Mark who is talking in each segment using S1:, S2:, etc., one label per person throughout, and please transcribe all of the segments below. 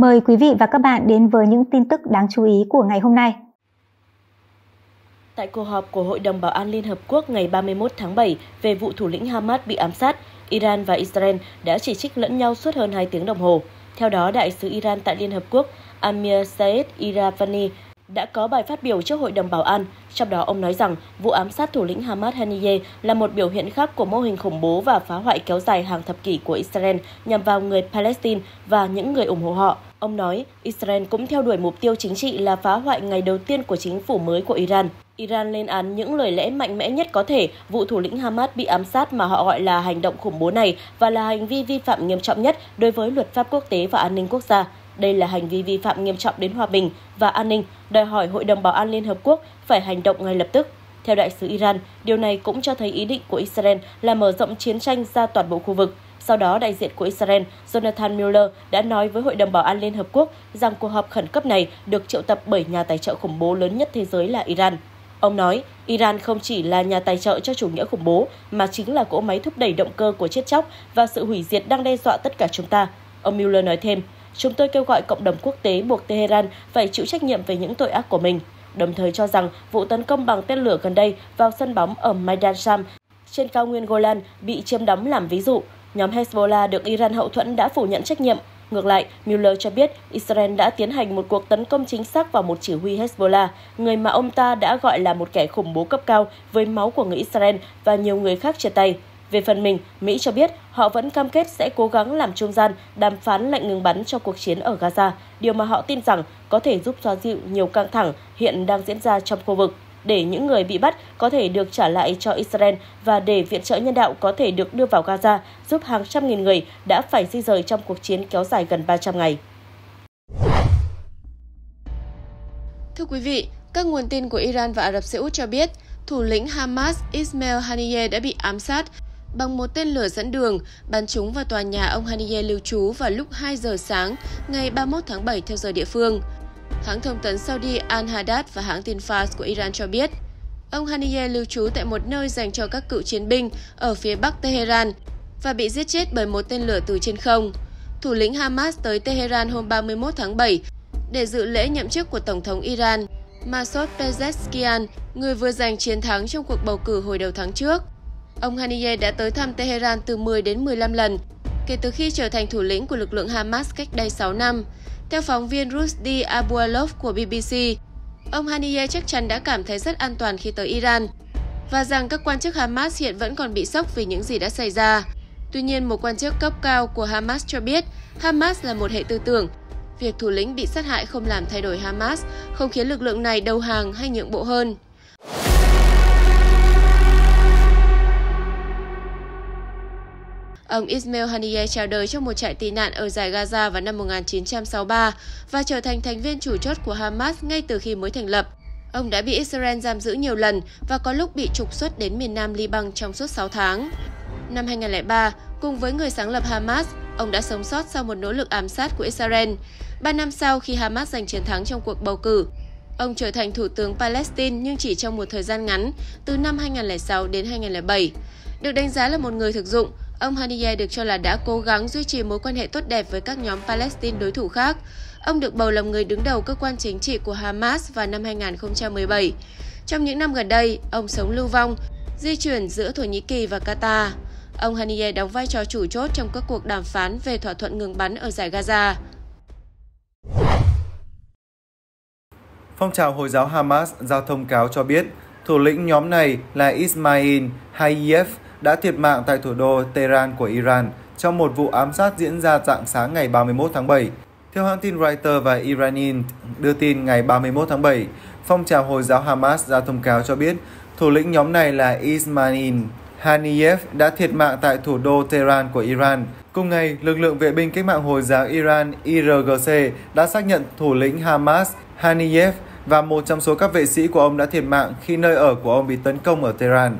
S1: Mời quý vị và các bạn đến với những tin tức đáng chú ý của ngày hôm nay.
S2: Tại cuộc họp của Hội đồng Bảo an Liên Hợp Quốc ngày 31 tháng 7 về vụ thủ lĩnh Hamas bị ám sát, Iran và Israel đã chỉ trích lẫn nhau suốt hơn 2 tiếng đồng hồ. Theo đó, Đại sứ Iran tại Liên Hợp Quốc Amir Saeed Iravani đã có bài phát biểu trước Hội đồng Bảo an. Trong đó, ông nói rằng vụ ám sát thủ lĩnh Hamas Haniyeh là một biểu hiện khác của mô hình khủng bố và phá hoại kéo dài hàng thập kỷ của Israel nhằm vào người Palestine và những người ủng hộ họ. Ông nói, Israel cũng theo đuổi mục tiêu chính trị là phá hoại ngày đầu tiên của chính phủ mới của Iran. Iran lên án những lời lẽ mạnh mẽ nhất có thể vụ thủ lĩnh Hamas bị ám sát mà họ gọi là hành động khủng bố này và là hành vi vi phạm nghiêm trọng nhất đối với luật pháp quốc tế và an ninh quốc gia. Đây là hành vi vi phạm nghiêm trọng đến hòa bình và an ninh, đòi hỏi Hội đồng Bảo an Liên Hợp Quốc phải hành động ngay lập tức. Theo đại sứ Iran, điều này cũng cho thấy ý định của Israel là mở rộng chiến tranh ra toàn bộ khu vực. Sau đó, đại diện của Israel, Jonathan Mueller, đã nói với Hội đồng Bảo an Liên Hợp Quốc rằng cuộc họp khẩn cấp này được triệu tập bởi nhà tài trợ khủng bố lớn nhất thế giới là Iran. Ông nói, Iran không chỉ là nhà tài trợ cho chủ nghĩa khủng bố, mà chính là cỗ máy thúc đẩy động cơ của chết chóc và sự hủy diệt đang đe dọa tất cả chúng ta. Ông Mueller nói thêm, chúng tôi kêu gọi cộng đồng quốc tế buộc Tehran phải chịu trách nhiệm về những tội ác của mình, đồng thời cho rằng vụ tấn công bằng tên lửa gần đây vào sân bóng ở Maidan Sham trên cao nguyên Golan bị chiếm đóng làm ví dụ. Nhóm Hezbollah được Iran hậu thuẫn đã phủ nhận trách nhiệm. Ngược lại, Mueller cho biết Israel đã tiến hành một cuộc tấn công chính xác vào một chỉ huy Hezbollah, người mà ông ta đã gọi là một kẻ khủng bố cấp cao với máu của người Israel và nhiều người khác chia tay. Về phần mình, Mỹ cho biết họ vẫn cam kết sẽ cố gắng làm trung gian đàm phán lệnh ngừng bắn cho cuộc chiến ở Gaza, điều mà họ tin rằng có thể giúp xóa dịu nhiều căng thẳng hiện đang diễn ra trong khu vực để những người bị bắt có thể được trả lại cho Israel và để viện trợ nhân đạo có thể được đưa vào Gaza, giúp hàng trăm nghìn người đã phải di rời trong cuộc chiến kéo dài gần 300 ngày.
S3: Thưa quý vị, các nguồn tin của Iran và Ả Rập Xê Út cho biết, thủ lĩnh Hamas Ismail Haniyeh đã bị ám sát bằng một tên lửa dẫn đường bắn trúng vào tòa nhà ông Haniye lưu trú vào lúc 2 giờ sáng ngày 31 tháng 7 theo giờ địa phương. Hãng thông tấn Saudi Al-Hadad và hãng tin Fars của Iran cho biết, ông Haniye lưu trú tại một nơi dành cho các cựu chiến binh ở phía bắc Tehran và bị giết chết bởi một tên lửa từ trên không. Thủ lĩnh Hamas tới Tehran hôm 31 tháng 7 để dự lễ nhậm chức của Tổng thống Iran Masoud Pezeshkian, người vừa giành chiến thắng trong cuộc bầu cử hồi đầu tháng trước. Ông Haniyeh đã tới thăm Tehran từ 10 đến 15 lần kể từ khi trở thành thủ lĩnh của lực lượng Hamas cách đây 6 năm. Theo phóng viên Rusdi Abualov của BBC, ông Haniyeh chắc chắn đã cảm thấy rất an toàn khi tới Iran và rằng các quan chức Hamas hiện vẫn còn bị sốc vì những gì đã xảy ra. Tuy nhiên, một quan chức cấp cao của Hamas cho biết Hamas là một hệ tư tưởng. Việc thủ lĩnh bị sát hại không làm thay đổi Hamas, không khiến lực lượng này đầu hàng hay nhượng bộ hơn. Ông Ismail Haniyeh chào đời trong một trại tị nạn ở giải Gaza vào năm 1963 và trở thành thành viên chủ chốt của Hamas ngay từ khi mới thành lập. Ông đã bị Israel giam giữ nhiều lần và có lúc bị trục xuất đến miền nam Liban trong suốt 6 tháng. Năm 2003, cùng với người sáng lập Hamas, ông đã sống sót sau một nỗ lực ám sát của Israel. Ba năm sau khi Hamas giành chiến thắng trong cuộc bầu cử, ông trở thành thủ tướng Palestine nhưng chỉ trong một thời gian ngắn, từ năm 2006 đến 2007. Được đánh giá là một người thực dụng, Ông Haniyeh được cho là đã cố gắng duy trì mối quan hệ tốt đẹp với các nhóm Palestine đối thủ khác. Ông được bầu làm người đứng đầu cơ quan chính trị của Hamas vào năm 2017. Trong những năm gần đây, ông sống lưu vong, di chuyển giữa Thổ Nhĩ Kỳ và Qatar. Ông Haniyeh đóng vai trò chủ chốt trong các cuộc đàm phán về thỏa thuận ngừng bắn ở giải Gaza.
S4: Phong trào Hồi giáo Hamas ra thông cáo cho biết thủ lĩnh nhóm này là Ismail Hayyev, đã thiệt mạng tại thủ đô Tehran của Iran trong một vụ ám sát diễn ra dạng sáng ngày 31 tháng 7. Theo hãng tin Reuters và Iranin đưa tin ngày 31 tháng 7, phong trào Hồi giáo Hamas ra thông cáo cho biết thủ lĩnh nhóm này là Ismail Haniyeh đã thiệt mạng tại thủ đô Tehran của Iran. Cùng ngày, lực lượng vệ binh cách mạng Hồi giáo Iran IRGC đã xác nhận thủ lĩnh Hamas Haniyeh và một trong số các vệ sĩ của ông đã thiệt mạng khi nơi ở của ông bị tấn công ở Tehran.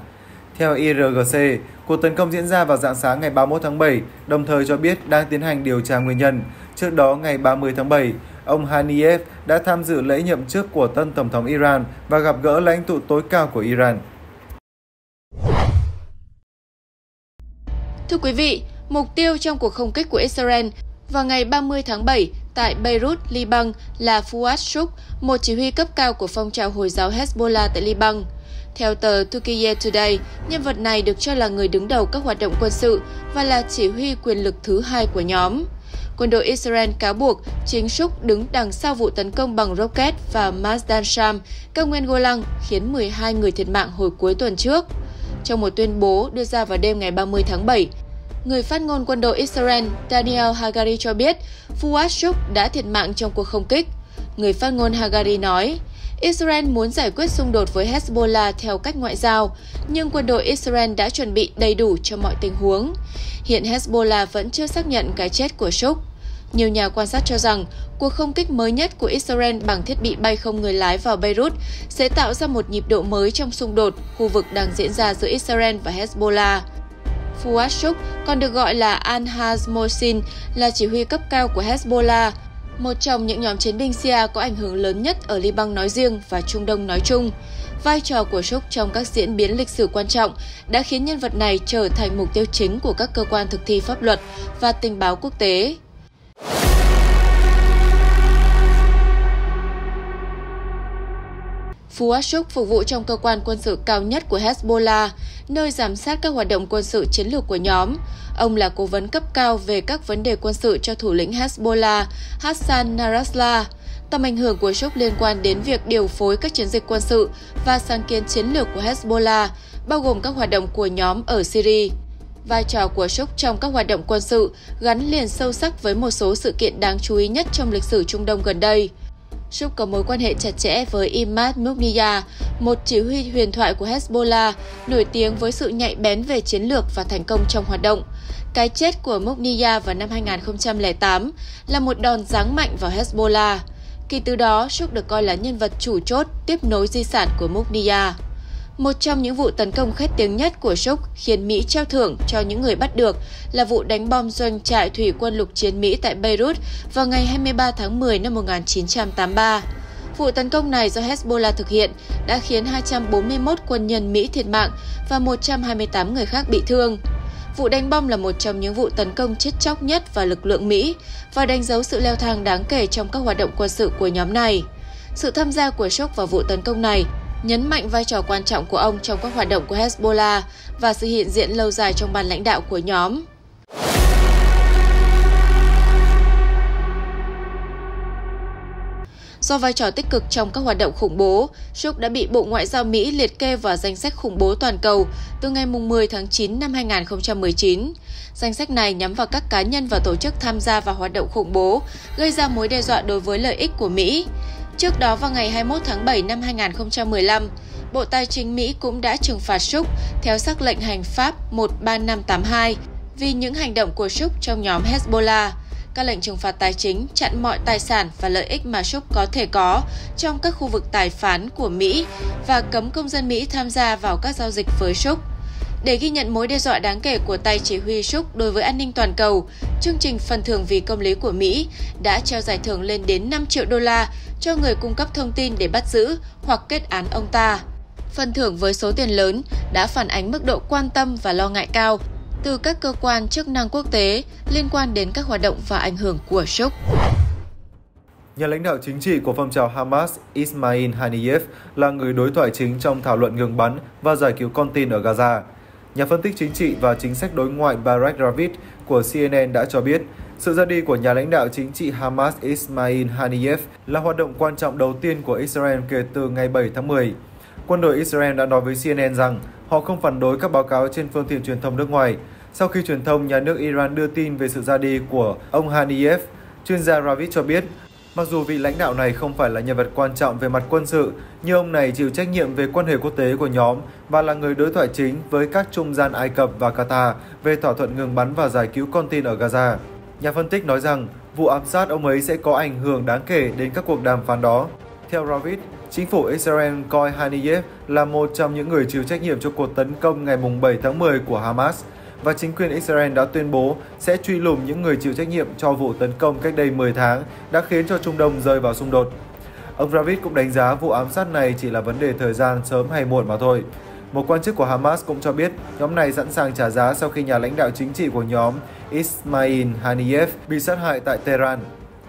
S4: Theo IRGC, cuộc tấn công diễn ra vào dạng sáng ngày 31 tháng 7, đồng thời cho biết đang tiến hành điều tra nguyên nhân. Trước đó, ngày 30 tháng 7, ông Haniyev đã tham dự lễ nhậm chức của tân Tổng thống Iran và gặp gỡ lãnh tụ tối cao của Iran.
S3: Thưa quý vị, mục tiêu trong cuộc không kích của Israel vào ngày 30 tháng 7 tại Beirut, Liban là Fuad Shuk, một chỉ huy cấp cao của phong trào Hồi giáo Hezbollah tại Liban. Theo tờ Turkey Today, nhân vật này được cho là người đứng đầu các hoạt động quân sự và là chỉ huy quyền lực thứ hai của nhóm. Quân đội Israel cáo buộc chính Shuk đứng đằng sau vụ tấn công bằng rocket và Mazdan Sham, cao nguyên Golan, khiến 12 người thiệt mạng hồi cuối tuần trước. Trong một tuyên bố đưa ra vào đêm ngày 30 tháng 7, người phát ngôn quân đội Israel Daniel Hagari cho biết Fuad Shuk đã thiệt mạng trong cuộc không kích. Người phát ngôn Hagari nói, Israel muốn giải quyết xung đột với Hezbollah theo cách ngoại giao, nhưng quân đội Israel đã chuẩn bị đầy đủ cho mọi tình huống. Hiện Hezbollah vẫn chưa xác nhận cái chết của Shuk. Nhiều nhà quan sát cho rằng cuộc không kích mới nhất của Israel bằng thiết bị bay không người lái vào Beirut sẽ tạo ra một nhịp độ mới trong xung đột khu vực đang diễn ra giữa Israel và Hezbollah. Fuad Shuk còn được gọi là Al-Haj Mohsin là chỉ huy cấp cao của Hezbollah, một trong những nhóm chiến binh Shia có ảnh hưởng lớn nhất ở Liban nói riêng và Trung Đông nói chung. Vai trò của Shuk trong các diễn biến lịch sử quan trọng đã khiến nhân vật này trở thành mục tiêu chính của các cơ quan thực thi pháp luật và tình báo quốc tế. Fuad phục vụ trong cơ quan quân sự cao nhất của Hezbollah, nơi giám sát các hoạt động quân sự chiến lược của nhóm. Ông là cố vấn cấp cao về các vấn đề quân sự cho thủ lĩnh Hezbollah Hassan Nasrallah. Tầm ảnh hưởng của Shuk liên quan đến việc điều phối các chiến dịch quân sự và sáng kiến chiến lược của Hezbollah, bao gồm các hoạt động của nhóm ở Syria. Vai trò của Shuk trong các hoạt động quân sự gắn liền sâu sắc với một số sự kiện đáng chú ý nhất trong lịch sử Trung Đông gần đây. Shuk có mối quan hệ chặt chẽ với Imad Mugniya, một chỉ huy huyền thoại của Hezbollah, nổi tiếng với sự nhạy bén về chiến lược và thành công trong hoạt động. Cái chết của Mugniya vào năm 2008 là một đòn giáng mạnh vào Hezbollah. Kỳ từ đó, Shuk được coi là nhân vật chủ chốt tiếp nối di sản của Mugniya. Một trong những vụ tấn công khét tiếng nhất của Shuk khiến Mỹ treo thưởng cho những người bắt được là vụ đánh bom doanh trại thủy quân lục chiến Mỹ tại Beirut vào ngày 23 tháng 10 năm 1983. Vụ tấn công này do Hezbollah thực hiện đã khiến 241 quân nhân Mỹ thiệt mạng và 128 người khác bị thương. Vụ đánh bom là một trong những vụ tấn công chết chóc nhất vào lực lượng Mỹ và đánh dấu sự leo thang đáng kể trong các hoạt động quân sự của nhóm này. Sự tham gia của Shuk vào vụ tấn công này nhấn mạnh vai trò quan trọng của ông trong các hoạt động của Hezbollah và sự hiện diện lâu dài trong ban lãnh đạo của nhóm. Do vai trò tích cực trong các hoạt động khủng bố, Trúc đã bị Bộ Ngoại giao Mỹ liệt kê vào danh sách khủng bố toàn cầu từ ngày 10 tháng 9 năm 2019. Danh sách này nhắm vào các cá nhân và tổ chức tham gia vào hoạt động khủng bố, gây ra mối đe dọa đối với lợi ích của Mỹ. Trước đó vào ngày 21 tháng 7 năm 2015, Bộ Tài chính Mỹ cũng đã trừng phạt Trúc theo sắc lệnh hành pháp 13582 vì những hành động của Trúc trong nhóm Hezbollah. Các lệnh trừng phạt tài chính chặn mọi tài sản và lợi ích mà Trúc có thể có trong các khu vực tài phán của Mỹ và cấm công dân Mỹ tham gia vào các giao dịch với Trúc. Để ghi nhận mối đe dọa đáng kể của tay chỉ huy Trúc đối với an ninh toàn cầu, chương trình Phần thưởng vì công lý của Mỹ đã treo giải thưởng lên đến 5 triệu đô la cho người cung cấp thông tin để bắt giữ hoặc kết án ông ta. Phần thưởng với số tiền lớn đã phản ánh mức độ quan tâm và lo ngại cao từ các cơ quan chức năng quốc tế liên quan đến các hoạt động và ảnh hưởng của Shuk.
S4: Nhà lãnh đạo chính trị của phong trào Hamas Ismail Haniyeh là người đối thoại chính trong thảo luận ngừng bắn và giải cứu con tin ở Gaza. Nhà phân tích chính trị và chính sách đối ngoại Barak Ravid của CNN đã cho biết sự ra đi của nhà lãnh đạo chính trị Hamas Ismail Haniyeh là hoạt động quan trọng đầu tiên của Israel kể từ ngày 7 tháng 10. Quân đội Israel đã nói với CNN rằng họ không phản đối các báo cáo trên phương tiện truyền thông nước ngoài. Sau khi truyền thông nhà nước Iran đưa tin về sự ra đi của ông Haniyeh, chuyên gia Ravid cho biết Mặc dù vị lãnh đạo này không phải là nhân vật quan trọng về mặt quân sự, nhưng ông này chịu trách nhiệm về quan hệ quốc tế của nhóm và là người đối thoại chính với các trung gian Ai Cập và Qatar về thỏa thuận ngừng bắn và giải cứu con tin ở Gaza. Nhà phân tích nói rằng vụ ám sát ông ấy sẽ có ảnh hưởng đáng kể đến các cuộc đàm phán đó. Theo Ravid, chính phủ Israel coi Haniyeh là một trong những người chịu trách nhiệm cho cuộc tấn công ngày 7 tháng 10 của Hamas và chính quyền Israel đã tuyên bố sẽ truy lùng những người chịu trách nhiệm cho vụ tấn công cách đây 10 tháng đã khiến cho Trung Đông rơi vào xung đột. Ông Ravid cũng đánh giá vụ ám sát này chỉ là vấn đề thời gian sớm hay muộn mà thôi. Một quan chức của Hamas cũng cho biết nhóm này sẵn sàng trả giá sau khi nhà lãnh đạo chính trị của nhóm Ismail Haniyeh bị sát hại tại Tehran.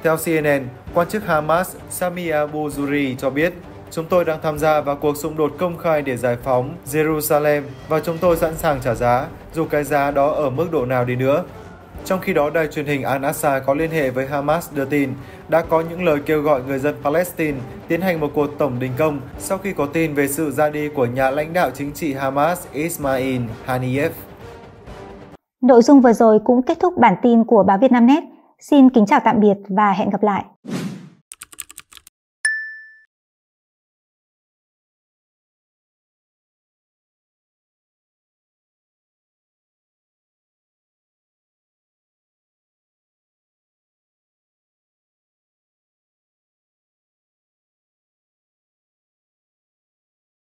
S4: Theo CNN, quan chức Hamas Sami Abu Zuri cho biết Chúng tôi đang tham gia vào cuộc xung đột công khai để giải phóng Jerusalem và chúng tôi sẵn sàng trả giá, dù cái giá đó ở mức độ nào đi nữa. Trong khi đó, đài truyền hình Al-Aqsa có liên hệ với Hamas đưa tin đã có những lời kêu gọi người dân Palestine tiến hành một cuộc tổng đình công sau khi có tin về sự ra đi của nhà lãnh đạo chính trị Hamas Ismail Haniyeh.
S1: Nội dung vừa rồi cũng kết thúc bản tin của báo Việt Nam Net. Xin kính chào tạm biệt và hẹn gặp lại.